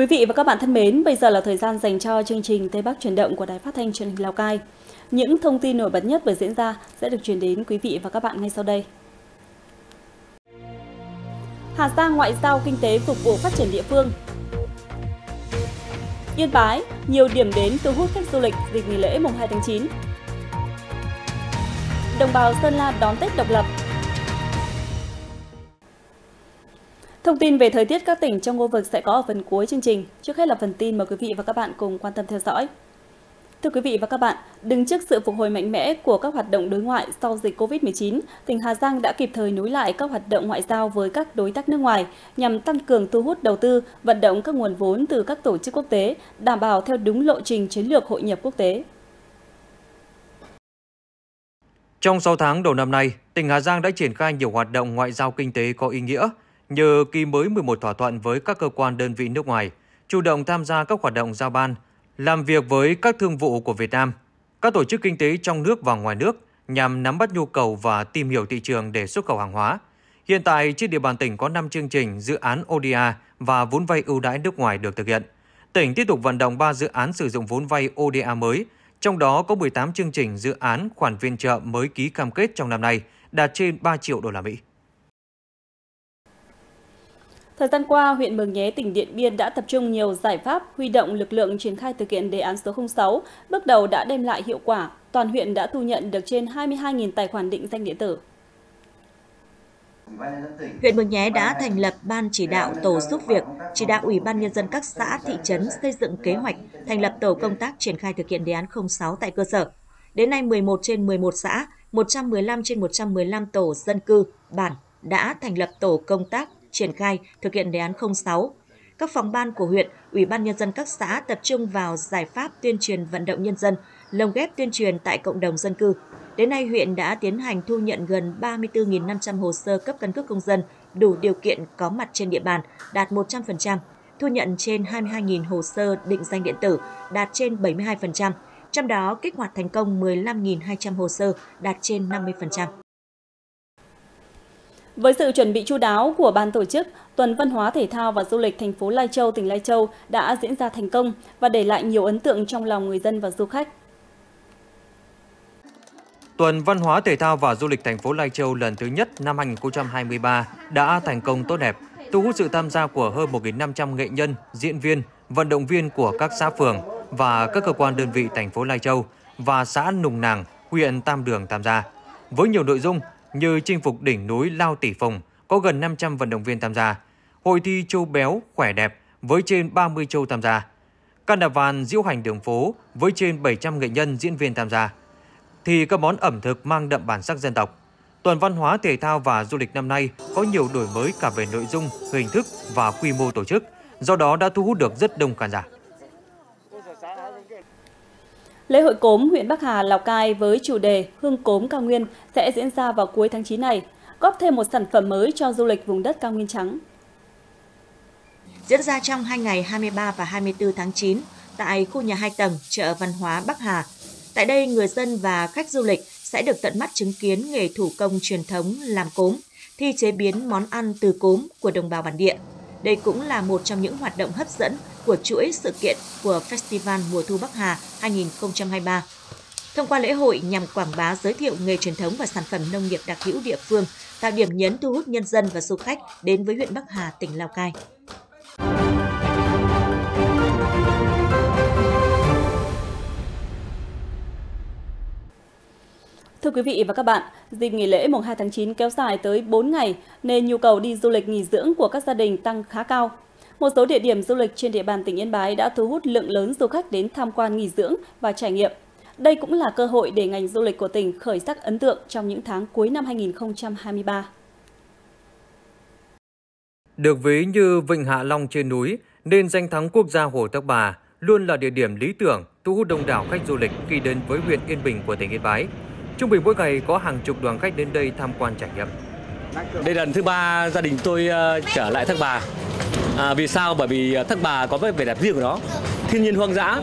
Quý vị và các bạn thân mến, bây giờ là thời gian dành cho chương trình Tây Bắc chuyển động của Đài Phát thanh Truyền hình Lào Cai. Những thông tin nổi bật nhất vừa diễn ra sẽ được truyền đến quý vị và các bạn ngay sau đây. Hà Giang ngoại giao kinh tế phục vụ phát triển địa phương. Yên Bái, nhiều điểm đến thu hút khách du lịch dịp nghỉ lễ mùng 2 tháng 9. Đồng bào Sơn La đón Tết độc lập. Thông tin về thời tiết các tỉnh trong khu vực sẽ có ở phần cuối chương trình. Trước hết là phần tin mời quý vị và các bạn cùng quan tâm theo dõi. Thưa quý vị và các bạn, đứng trước sự phục hồi mạnh mẽ của các hoạt động đối ngoại sau dịch COVID-19, tỉnh Hà Giang đã kịp thời nối lại các hoạt động ngoại giao với các đối tác nước ngoài nhằm tăng cường thu hút đầu tư, vận động các nguồn vốn từ các tổ chức quốc tế, đảm bảo theo đúng lộ trình chiến lược hội nhập quốc tế. Trong 6 tháng đầu năm nay, tỉnh Hà Giang đã triển khai nhiều hoạt động ngoại giao kinh tế có ý nghĩa, nhờ ký mới 11 thỏa thuận với các cơ quan đơn vị nước ngoài, chủ động tham gia các hoạt động giao ban, làm việc với các thương vụ của Việt Nam, các tổ chức kinh tế trong nước và ngoài nước nhằm nắm bắt nhu cầu và tìm hiểu thị trường để xuất khẩu hàng hóa. Hiện tại, trên địa bàn tỉnh có 5 chương trình dự án ODA và vốn vay ưu đãi nước ngoài được thực hiện. Tỉnh tiếp tục vận động 3 dự án sử dụng vốn vay ODA mới, trong đó có 18 chương trình dự án khoản viện trợ mới ký cam kết trong năm nay, đạt trên 3 triệu đô la Mỹ. Thời gian qua, huyện Mường Nhé, tỉnh Điện Biên đã tập trung nhiều giải pháp huy động lực lượng triển khai thực hiện đề án số 06, bước đầu đã đem lại hiệu quả. Toàn huyện đã thu nhận được trên 22.000 tài khoản định danh điện tử. Huyện Mường Nhé đã thành lập ban chỉ đạo tổ giúp việc, chỉ đạo Ủy ban Nhân dân các xã, thị trấn xây dựng kế hoạch, thành lập tổ công tác triển khai thực hiện đề án 06 tại cơ sở. Đến nay, 11 trên 11 xã, 115 trên 115 tổ dân cư, bản đã thành lập tổ công tác triển khai thực hiện đề án 06. Các phòng ban của huyện, Ủy ban Nhân dân các xã tập trung vào giải pháp tuyên truyền vận động nhân dân, lồng ghép tuyên truyền tại cộng đồng dân cư. Đến nay, huyện đã tiến hành thu nhận gần 34.500 hồ sơ cấp căn cước công dân đủ điều kiện có mặt trên địa bàn, đạt 100%, thu nhận trên 22.000 hồ sơ định danh điện tử, đạt trên 72%, trong đó kích hoạt thành công 15.200 hồ sơ, đạt trên 50%. Với sự chuẩn bị chu đáo của ban tổ chức, Tuần Văn hóa Thể thao và Du lịch thành phố Lai Châu, tỉnh Lai Châu đã diễn ra thành công và để lại nhiều ấn tượng trong lòng người dân và du khách. Tuần Văn hóa Thể thao và Du lịch thành phố Lai Châu lần thứ nhất năm 2023 đã thành công tốt đẹp, thu hút sự tham gia của hơn 1.500 nghệ nhân, diễn viên, vận động viên của các xã phường và các cơ quan đơn vị thành phố Lai Châu và xã Nùng Nàng, huyện Tam Đường tham gia. Với nhiều nội dung như chinh phục đỉnh núi Lao Tỷ Phùng có gần 500 vận động viên tham gia, hội thi châu béo khỏe đẹp với trên 30 châu tham gia, Carnival diễu hành đường phố với trên 700 nghệ nhân diễn viên tham gia, thì các món ẩm thực mang đậm bản sắc dân tộc. Tuần văn hóa thể thao và du lịch năm nay có nhiều đổi mới cả về nội dung, hình thức và quy mô tổ chức, do đó đã thu hút được rất đông khán giả. Lễ hội cốm huyện Bắc Hà, Lào Cai với chủ đề Hương cốm cao nguyên sẽ diễn ra vào cuối tháng 9 này, góp thêm một sản phẩm mới cho du lịch vùng đất cao nguyên trắng. Diễn ra trong hai ngày 23 và 24 tháng 9 tại khu nhà hai tầng chợ văn hóa Bắc Hà. Tại đây, người dân và khách du lịch sẽ được tận mắt chứng kiến nghề thủ công truyền thống làm cốm, thi chế biến món ăn từ cốm của đồng bào bản địa. Đây cũng là một trong những hoạt động hấp dẫn của chuỗi sự kiện của Festival Mùa Thu Bắc Hà 2023. Thông qua lễ hội nhằm quảng bá giới thiệu nghề truyền thống và sản phẩm nông nghiệp đặc hữu địa phương, tạo điểm nhấn thu hút nhân dân và du khách đến với huyện Bắc Hà, tỉnh Lào Cai. Thưa quý vị và các bạn, dịp nghỉ lễ mùng 2 tháng 9 kéo dài tới 4 ngày nên nhu cầu đi du lịch nghỉ dưỡng của các gia đình tăng khá cao. Một số địa điểm du lịch trên địa bàn tỉnh Yên Bái đã thu hút lượng lớn du khách đến tham quan nghỉ dưỡng và trải nghiệm. Đây cũng là cơ hội để ngành du lịch của tỉnh khởi sắc ấn tượng trong những tháng cuối năm 2023. Được ví như Vịnh Hạ Long trên núi, nên danh thắng quốc gia Hồ Tắc Bà luôn là địa điểm lý tưởng thu hút đông đảo khách du lịch khi đến với huyện Yên Bình của tỉnh Yên Bái. Trung bình mỗi ngày có hàng chục đoàn khách đến đây tham quan trải nghiệm. Đây là lần thứ ba gia đình tôi uh, trở lại Thác Bà. À, vì sao? Bởi vì Thác Bà có vẻ đẹp riêng của nó. thiên nhiên hoang dã,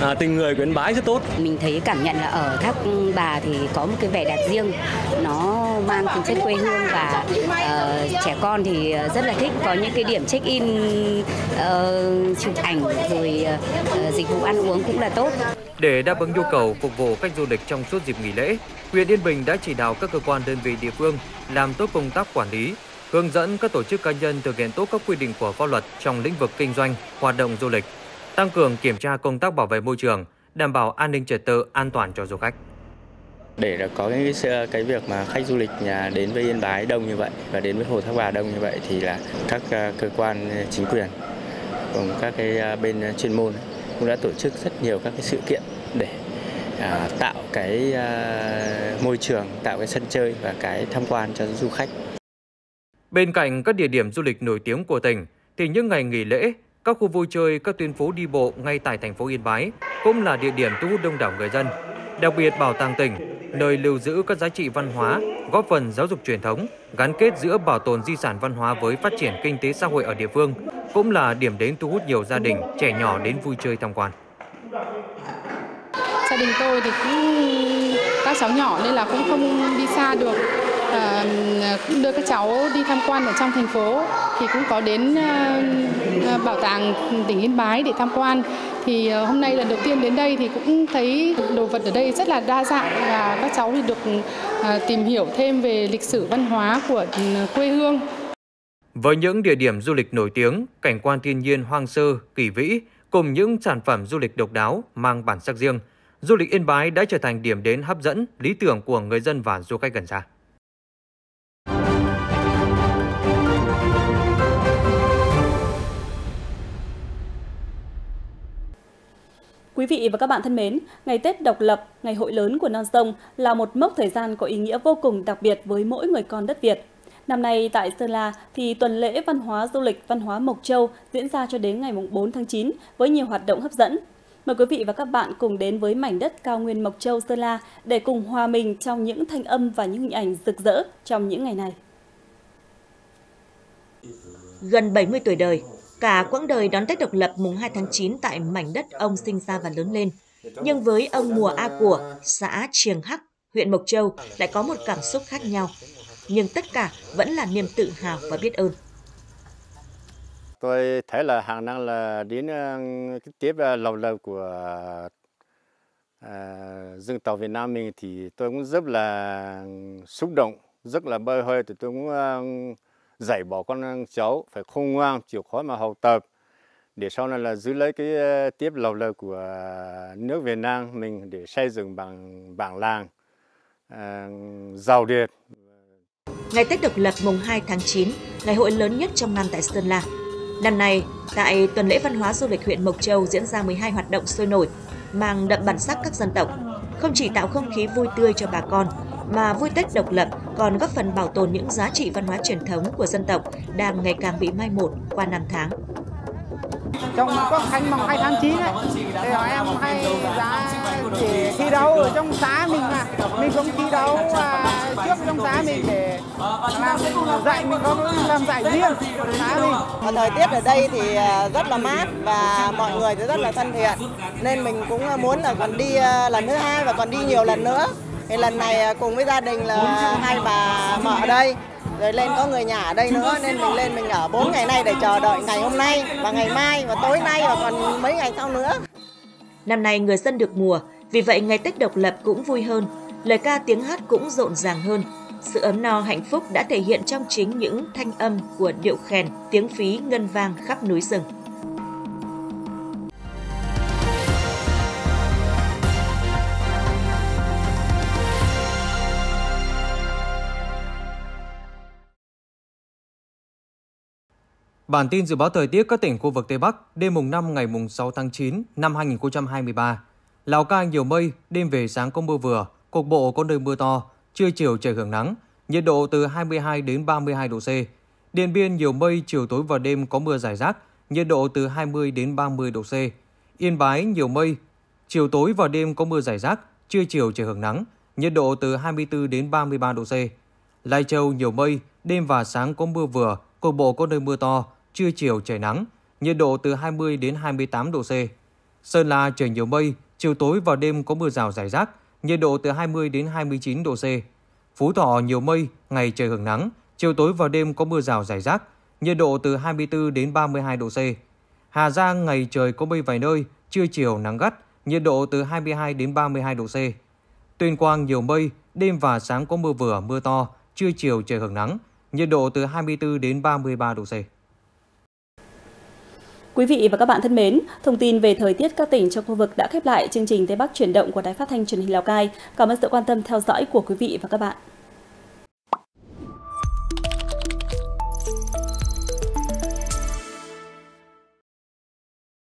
à, tình người Yên Bái rất tốt. Mình thấy cảm nhận là ở thác bà thì có một cái vẻ đẹp riêng, nó mang tính chất quê hương và uh, trẻ con thì ờ, rất là thích có những cái điểm check in uh, chụp ảnh rồi uh, dịch vụ ăn uống cũng là tốt. Để đáp ứng nhu cầu phục vụ khách du lịch trong suốt dịp nghỉ lễ, huyện Yên Bình đã chỉ đạo các cơ quan đơn vị địa phương làm tốt công tác quản lý, hướng dẫn các tổ chức cá nhân thực hiện tốt các quy định của pháp luật trong lĩnh vực kinh doanh, hoạt động du lịch, tăng cường kiểm tra công tác bảo vệ môi trường, đảm bảo an ninh trật tự, an toàn cho du khách. Để có cái cái việc mà khách du lịch nhà đến với Yên Bái đông như vậy và đến với Hồ Thác Bà đông như vậy thì là các à, cơ quan à, chính quyền cùng các cái à, bên chuyên môn cũng đã tổ chức rất nhiều các cái sự kiện để à, tạo cái à, môi trường, tạo cái sân chơi và cái tham quan cho du khách. Bên cạnh các địa điểm du lịch nổi tiếng của tỉnh, thì những ngày nghỉ lễ, các khu vui chơi, các tuyến phố đi bộ ngay tại thành phố Yên Bái cũng là địa điểm thu hút đông đảo người dân. Đặc biệt bảo tàng tỉnh, nơi lưu giữ các giá trị văn hóa, góp phần giáo dục truyền thống, gắn kết giữa bảo tồn di sản văn hóa với phát triển kinh tế xã hội ở địa phương, cũng là điểm đến thu hút nhiều gia đình, trẻ nhỏ đến vui chơi tham quan. Gia đình tôi thì cũng các cháu nhỏ nên là cũng không đi xa được à, đưa các cháu đi tham quan ở trong thành phố thì cũng có đến à, bảo tàng tỉnh Yên Bái để tham quan thì ờ, hôm nay lần đầu tiên đến đây thì cũng thấy đồ vật ở đây rất là đa dạng và các cháu thì được ờ, tìm hiểu thêm về lịch sử văn hóa của ừ, quê hương. Với những địa điểm du lịch nổi tiếng, cảnh quan thiên nhiên hoang sơ, kỳ vĩ cùng những sản phẩm du lịch độc đáo mang bản sắc riêng, du lịch Yên Bái đã trở thành điểm đến hấp dẫn, lý tưởng của người dân và du khách gần xa. Quý vị và các bạn thân mến, ngày Tết độc lập, ngày hội lớn của non sông là một mốc thời gian có ý nghĩa vô cùng đặc biệt với mỗi người con đất Việt. Năm nay tại Sơn La thì tuần lễ văn hóa du lịch văn hóa Mộc Châu diễn ra cho đến ngày 4 tháng 9 với nhiều hoạt động hấp dẫn. Mời quý vị và các bạn cùng đến với mảnh đất cao nguyên Mộc Châu Sơn La để cùng hòa mình trong những thanh âm và những hình ảnh rực rỡ trong những ngày này. Gần 70 tuổi đời, cả quãng đời đón Tết độc lập mùng 2 tháng 9 tại mảnh đất ông sinh ra và lớn lên. Nhưng với ông Mùa A Của, xã Triềng Hắc, huyện Mộc Châu lại có một cảm xúc khác nhau. Nhưng tất cả vẫn là niềm tự hào và biết ơn. Tôi thấy là hàng năm là đến ờ, cái tiếp ờ, lầu lầu của à, dân tộc Việt Nam mình thì tôi cũng rất là xúc động, rất là bơi hơi thì tôi cũng dạy bỏ con cháu phải khôn ngoan, chịu khó mà học tập để sau này là giữ lấy cái ờ, tiếp lâu lời của ờ, nước Việt Nam mình để xây dựng bằng bản làng à, giàu đẹp. Ngày Tết độc lập mùng 2 tháng 9, ngày hội lớn nhất trong năm tại Sơn La. Năm nay, tại tuần lễ văn hóa du lịch huyện Mộc Châu diễn ra 12 hoạt động sôi nổi, mang đậm bản sắc các dân tộc, không chỉ tạo không khí vui tươi cho bà con, mà vui Tết độc lập còn góp phần bảo tồn những giá trị văn hóa truyền thống của dân tộc đang ngày càng bị mai một qua năm tháng. Trong quốc khánh mùng 2 tháng 9 ấy, thì họ em hay giá chỉ thi đấu ở trong xã mình mà. Mình cũng thi đấu à, trước trong xã mình để làm dạy mình có làm dạy riêng xã mình. Thời tiết ở đây thì à, rất là mát và mọi người thì rất là thân thiện. Nên mình cũng muốn là còn đi à, lần thứ hai và còn đi nhiều lần nữa. Thì lần này à, cùng với gia đình là hai bà mợ ở đây rồi lên có người nhà ở đây nữa nên mình lên mình ở 4 ngày nay để chờ đợi ngày hôm nay và ngày mai và tối nay và còn mấy ngày sau nữa. Năm nay người dân được mùa, vì vậy ngày Tết độc lập cũng vui hơn, lời ca tiếng hát cũng rộn ràng hơn. Sự ấm no hạnh phúc đã thể hiện trong chính những thanh âm của điệu khen, tiếng phí ngân vang khắp núi rừng. Bản tin dự báo thời tiết các tỉnh khu vực Tây Bắc đêm mùng 5 ngày mùng 6 tháng 9 năm 2023. Lào Cai nhiều mây, đêm về sáng có mưa vừa, cục bộ có nơi mưa to, trưa chiều trời hưởng nắng, nhiệt độ từ 22 đến 32 độ C. Điện Biên nhiều mây, chiều tối và đêm có mưa rải rác, nhiệt độ từ 20 đến 30 độ C. Yên Bái nhiều mây, chiều tối và đêm có mưa rải rác, trưa chiều trời hưởng nắng, nhiệt độ từ 24 đến 33 độ C. Lai Châu nhiều mây, đêm và sáng có mưa vừa, cục bộ có nơi mưa to, trưa chiều trời nắng, nhiệt độ từ 20 đến 28 độ C. Sơn La trời nhiều mây, chiều tối và đêm có mưa rào rải rác, nhiệt độ từ 20 đến 29 độ C. Phú Thọ nhiều mây, ngày trời hưởng nắng, chiều tối và đêm có mưa rào rải rác, nhiệt độ từ 24 đến 32 độ C. Hà Giang ngày trời có mây vài nơi, trưa chiều nắng gắt, nhiệt độ từ 22 đến 32 độ C. Tuyên Quang nhiều mây, đêm và sáng có mưa vừa, mưa to, trưa chiều trời hưởng nắng, nhiệt độ từ 24 đến 33 độ C. Quý vị và các bạn thân mến, thông tin về thời tiết các tỉnh trong khu vực đã khép lại chương trình Tây Bắc chuyển động của Đài Phát thanh Truyền hình Lào Cai. Cảm ơn sự quan tâm theo dõi của quý vị và các bạn.